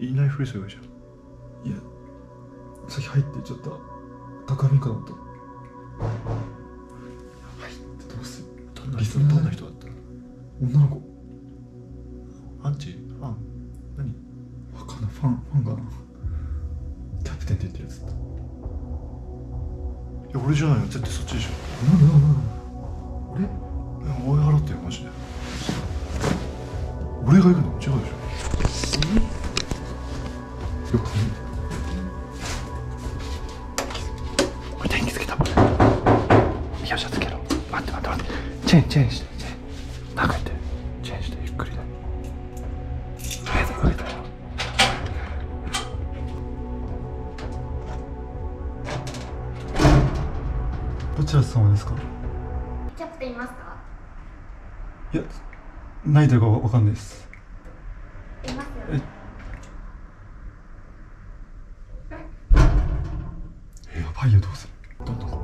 いないふりすればいいじゃんいや先入ってちょっと高みかなと。入ってどうする？どんな人どんな人だった？の女の子。アンチ？ファン？何？わかんない。ファンファンかな？キャプテンって言ってるやつ。いや俺じゃないよ。絶対そっちでしょ。なんでなんでなんで俺追い払ってよマジで。俺が行くの？違うでしょこれ電気つけた。もんねよっしゃつけろ。待って待って待って。チェーンチェーンして。チェーン中行ってチェーンしてゆっくりで上げた上げたよ。どちら様ですか？キャプテンいますか？いやないというかわかんないですいますよえねやばいよどうするどんどん。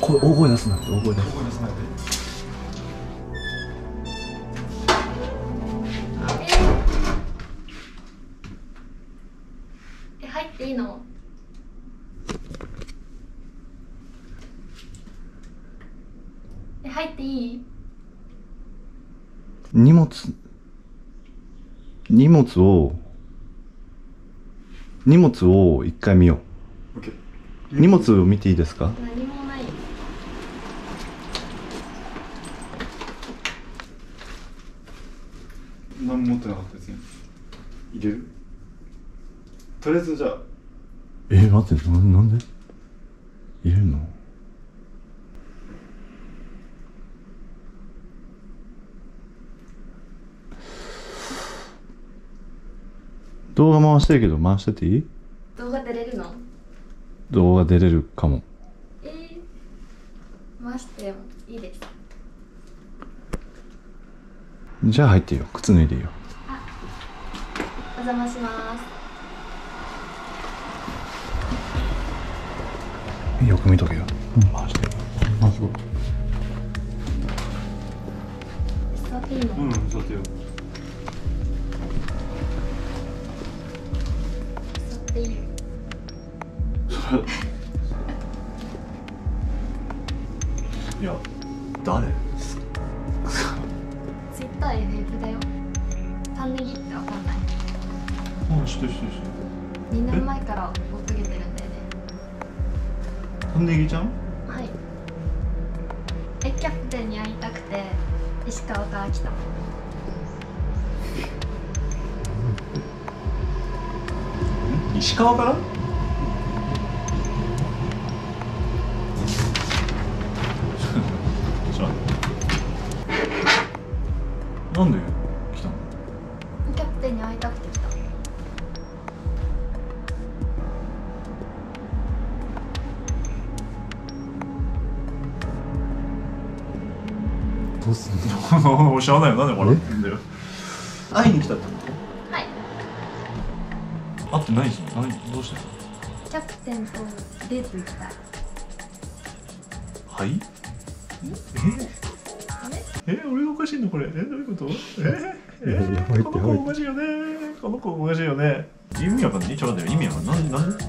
声大声出すなって大声出すなさいえ入っていいの？え入っていい？荷物。荷物を。荷物を一回見よオッケーう荷物を見ていいですか？何もない何も持ってなかったですね。入れる？とりあえずじゃあ。えー、待ってななんで？入れるの？動画回してるけど回してていい？動画出れるの？動画出れるかもえー、回してもいいですじゃあ入っていいよ。靴脱いでいいよお邪魔します。よく見とけよ、回してあすごい。座っていいの、うん座ってよ。座っていいよ いや誰？あ知ってる知ってる知ってる。2年前から追っかけてるんだよね。タンネギちゃん？はい。えキャプテンに会いたくて石川から来た。石川から？なんで？どうすんの？知らないよ。なんで笑ってんだよ。会いに来たってこはい。と会ってないじゃん何どうしてキャプテンとデート行きた。いはい？え？え？俺がおかしいのこれ。え？どういうこと？え？え？この子おかしいよね。この子おかしいよね。意味わかんない？ちょっと待って意味わかんない？なんなんで？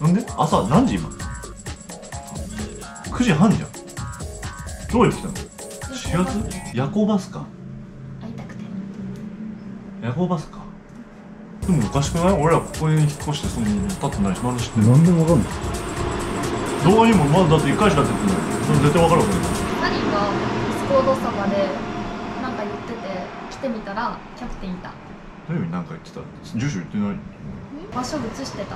なんで？朝何時今？9時半じゃん。どうやって来たの？キャプ4月夜行バスか会いたくて。夜行バスかでもおかしくない？俺らここに引っ越してそんなに経ってないし何で知ってんの？なんでもわかんない。動画にもまだだって1回しか出てない。それ絶対分かるわけない何がディスコードサバでなんか言ってて来てみたらキャプテンいた。どういう意味？なんか言ってた？住所言ってない？場所移してた。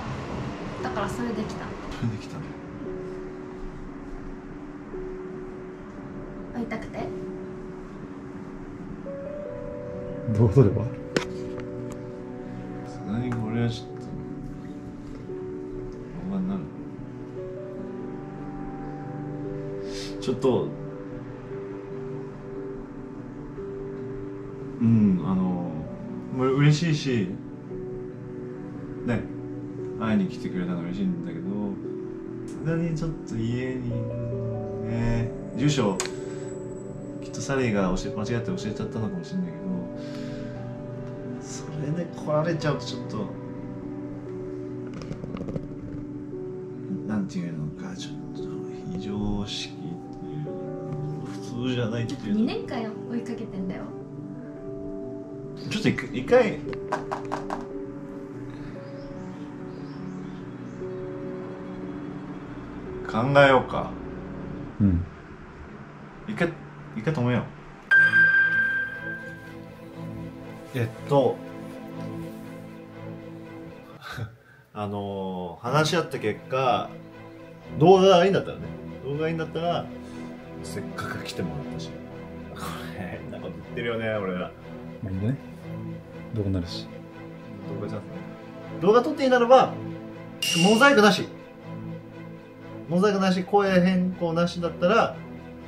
だからそれできた。それできたねどうすれば？さすがにこれはちょっと動画になる。ちょっとうんあのう嬉しいしね会いに来てくれたの嬉しいんだけどさすがにちょっと家にね住所きっとサリーが教え間違って教えちゃったのかもしれないけど来られちゃうとちょっとなんていうのかちょっと非常識っていう普通じゃないっていう2年間追いかけてんだよ。ちょっと一回。考えようか。うん。一回一回止めよう。えっとあのー話し合った結果動画がいいんだったらね動画がいいんだったらせっかく来てもらったし。これ変なこと言ってるよね俺らまあいいんだね？どうなるし。動画チャンスね。動画撮っていいならばモザイクなし。モザイクなし声変更なしだったら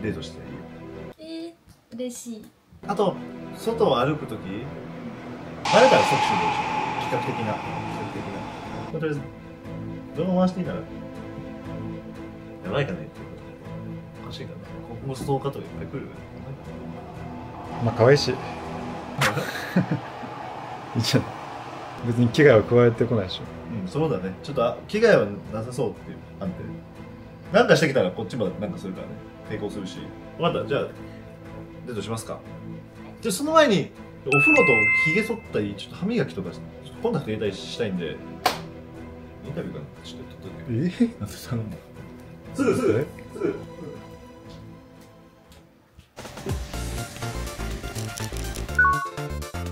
デートしていいよ。えー、嬉しい。あと外を歩くときバレたら即終了し企画的な企画的なとりあえず動画回していいならやばいかねっておかしいかな今後ストーカーとかいっぱい来るよねまあ可愛いしいいじゃん別に危害は加えてこないでしょうん、そうだね。ちょっとあ危害はなさそうっていう判定。なんかしてきたらこっちもなんかするからね。抵抗するし。わかった。じゃあ、デートしますか。で、その前に、お風呂と髭剃ったり、ちょっと歯磨きとか、コンタクト入れたりしたいんで、タビューかなちょっと撮っといて。えなんで頼むのすぐすぐすぐ。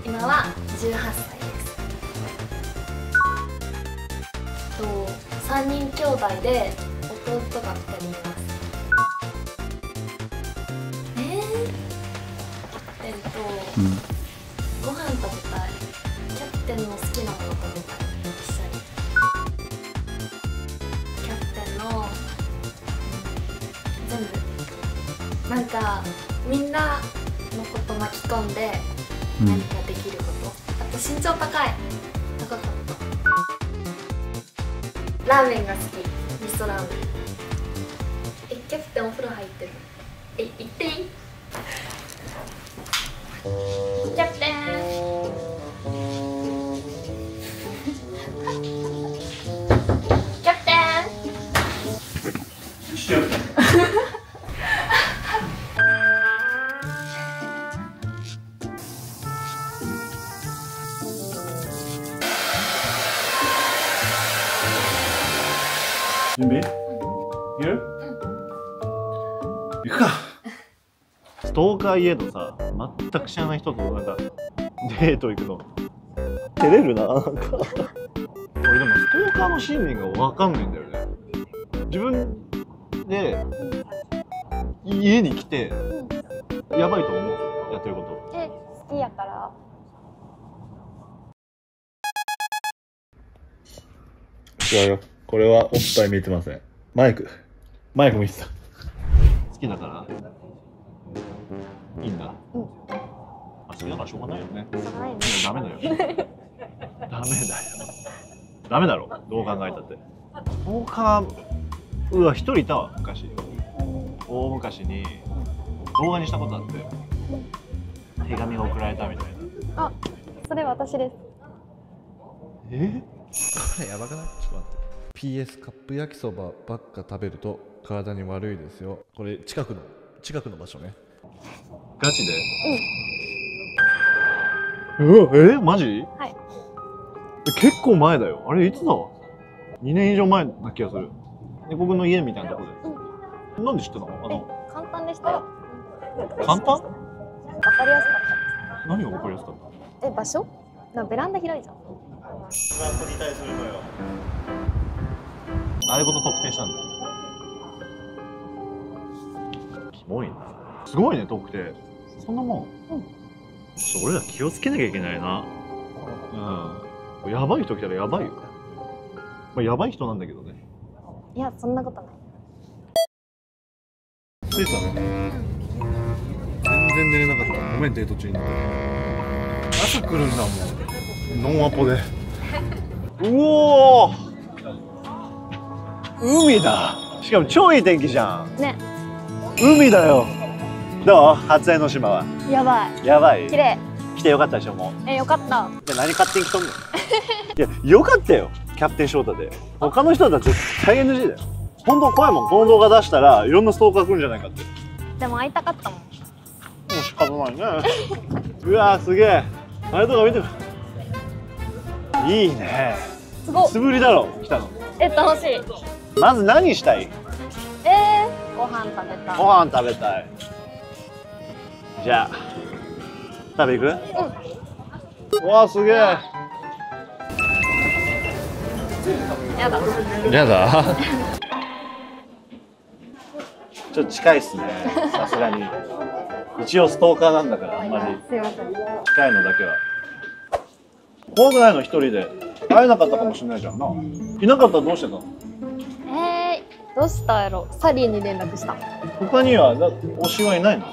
今は18歳ですと3人兄弟で弟が2人いますみんなのこと巻き込んでうん。何かできること、あと身長高い。高かった。ラーメンが好き。味噌ラーメン。えキャプテンお風呂入ってる。え行っていい？キャプテン準備いける行くかストーカー家のさ全く知らない人となんかデート行くの照れるななんか俺でもストーカーの心理が分かんないんだよね自分で家に来てやばいと思うやってることえ好きやから違うよこれはおっぱい見てません？マイク。マイク見てた好きだから。いいんだ、うんまあ好きだからしょうがないよね。はいね。ダメだよ。ダメだよ。ダメだろ。どう考えたって。大川うわ一人いたわ昔。大昔に動画にしたことあって。手紙が送られたみたいな。あそれ私です。え？こ れやばくない？ちょっと待って PS カップ焼きそばばっか食べると体に悪いですよ。これ近くの近くの場所ね。ガチで。うん。えマジ？はい。結構前だよ。あれいつだ？2年以上前な気がする。で僕の家みたいなとこで、なんで知ってたの？あの。簡単でしたよ。簡単？わかりやすかっ何が分かりやすかったたえ場所？なベランダ広いじゃんあれごと特定したんだ。よキモいな。すごいね特定。そんなもん。うん。ちょっと俺ら気をつけなきゃいけないな。うん。やばい人来たらやばいよ。まあやばい人なんだけどね。いやそんなことない。着いたね。全然寝れなかった。ごめんデート中に。朝来るんだもん。ノンアポで。うおー海だ。しかも超いい天気じゃん。ね。海だよ。どう？初江ノ島は。やばい。やばい？綺麗。来てよかったでしょもえよかった。うで何勝手に来とんの いやよかったよ。キャプテン翔太で。他の人だったら絶対 NG だよ。本当怖いもん。この動画出したらいろんなストーカー来るんじゃないかって。でも会いたかったもん。もう仕方ないね。うわーすげえ。あれとか見ていいね。すごっ。素振りだろ来たの。え楽しいまず何したい？えー、ご飯食べたご飯食べたい。じゃあ食べ行く？うわーすげえ。やだ。やだ？ちょっと近いっすね。さすがに。一応ストーカーなんだからあんまり。近いのだけは。怖くないの？一人で。会えなかったかもしれないじゃんな。いなかったらどうしてたの？えー、どうしたやろ？サリーに連絡した。他にはな推しはいないの？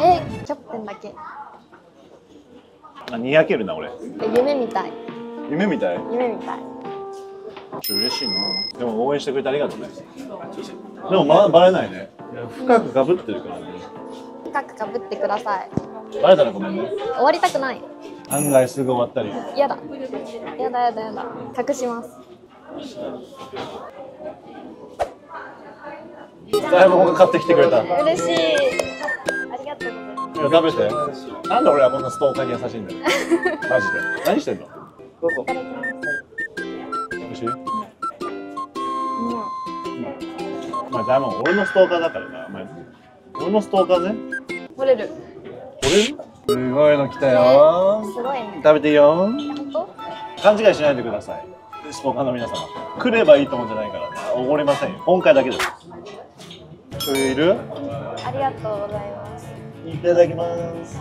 えキャプテンだけ。あにやけるな俺。え夢みたい。夢みたい？夢みたい。嬉しいな。でも応援してくれてありがとうね。でもまバレないね。深くかぶってるからね。深くかぶってください。バレたらごめんね。終わりたくない。案外すぐ終わったり。やだ。やだやだやだ。隠しますだいぶ他買ってきてくれた嬉しいありがとうございます食べてなんで俺はこんなストーカーに優しいんだよ マジで何してんの？どうぞ美味しい？うんまあ、じゃあもう俺のストーカーだからな、お前。俺のストーカーね。漏れる俺すごいの来たよ。すごいね食べていいよ。本当？勘違いしないでください。ストーカーの皆様。来ればいいと思うんじゃないからね。おごりませんよ。今回だけです。醤油いる？ありがとうございますいただきます。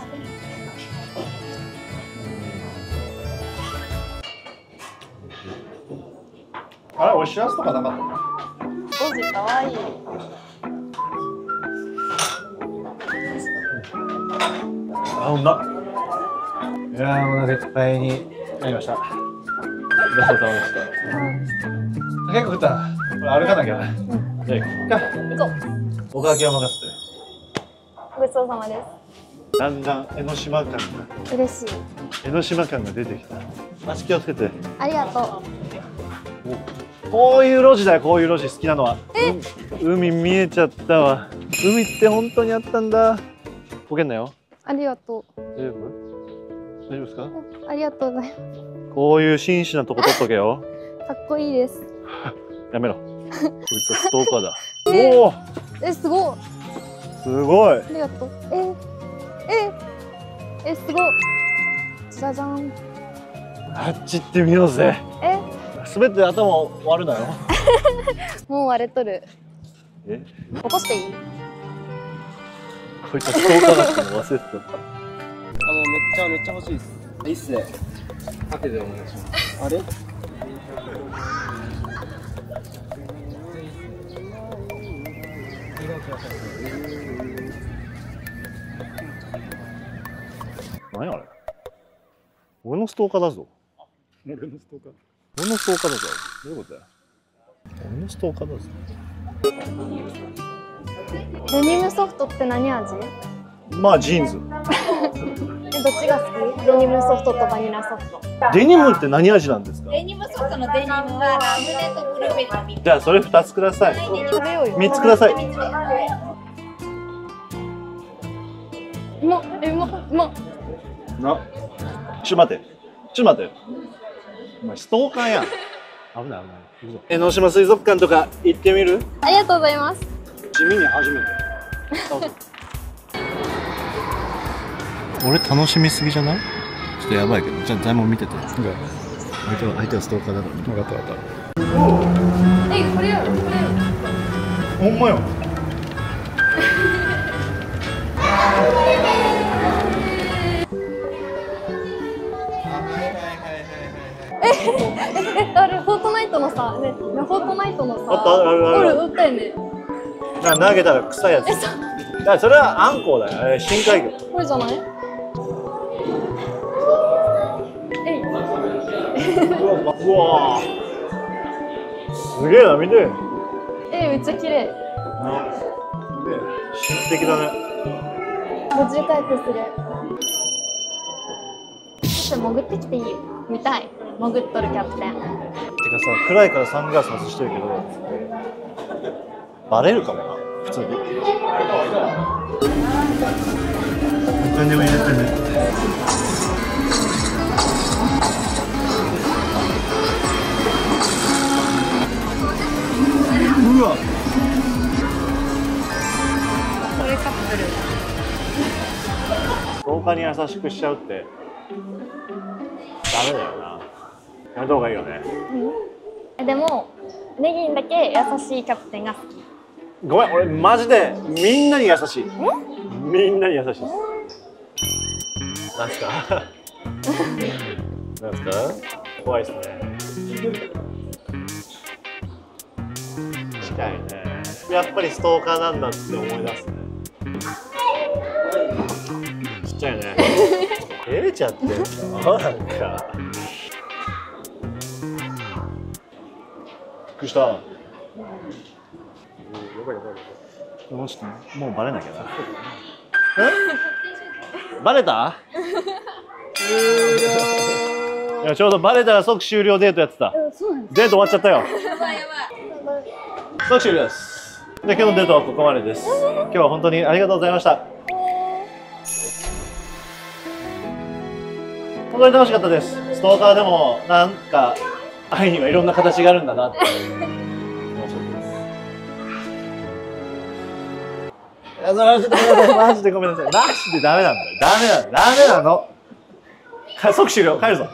あれ、おしらすとかなかった？のゴジかわいいあ、うまっ。いやー、お腹いっぱいになりました。ごちそうさまでした？結構食ったな。これ歩かなきゃな。じゃあ。行こうおかげを任せて。ごちそうさまでだんだん江ノ島感が、す嬉しい江ノ島感が出てきた。足気をつけて。ありがとこういう路地だよ、こういう路地好きなのは。う海見えちゃったわ。海って本当にあったんだ。こけんなよ。うありがと大丈夫？大丈夫ですか？うありがとうございまこういう紳士なとこ取っとけよ。す かっこいいです やめろ。こいつはストーカーだ。えおおえすごいすごいありがとうえええすごいじゃじゃんあっち行ってみようぜ。え？滑って頭割るなよ。もう割れとるえ？起こしていい？こいつはストーカーだっての忘れてた。あのめっちゃめっちゃ欲しいです。いいっすね。縦でお願いします。あれ？何あれ？俺のストーカーだぞ。俺のストーカー。俺のストーカーだぞ。どういうことだよ？俺のストーカーだぞ。デニムソフトって何味？まあジーンズ。えどっちが好き？デニムソフトとバニラソフトデニムって何味なんですか？デニムソフトのデニムはラムネとブルーベリーみじゃあそれ2つください。食べようよ3つください。うまっえうまっうまっな。ちょ待って。ちょ待って。お前ストーカーやん。危ない危ない。江ノ島水族館とか行ってみる？ありがとうございます。地味に初めて。俺楽しみすぎじゃない？ちょっとやばいけど。じゃあ大門見てて。相手は相手はストーカーだから。分かった分かっえこれやろこれほんまよ えあれフォートナイトのさねフォートナイトのさあるあるある。おるおったよね。な投げたら臭いやつ。えそだそれはあんこうだよ。あれ深海魚。これじゃない？えい。うわすげえな見て。えめっちゃ綺麗。なすげえ神秘的だね。途中回復する。ちょっと潜ってきていい見たい潜っとるキャプテン。てかさ暗いからサングラス外してるけどバレるかもな普通に。何でも入れてねうわ。これカップル。廊下に優しくしちゃうってダメだよ。なやめた方がいいよね。えでもネギンだけ優しいキャプテンが好き。ごめん俺マジでみんなに優しい。みんなに優しい。なんすか？なんすか？怖いっすね。近いね。やっぱりストーカーなんだって思い出すね。ちっちゃいね。照れちゃってんのなんかくりしたもうちょっともうバレなきゃな。え？バレた？いやちょうどバレたら即終了デートやってた。デート終わっちゃったよ。即終了です。で今日のデートはここまでです。今日は本当にありがとうございました。本当に楽しかったです。ストーカーでもなんか愛にはいろんな形があるんだなって。面白いです。いや、それはちょっとごめんなさい。マジでごめんなさい。マジでダメなんだよ。ダメなの。ダメなの。即終了。帰るぞ。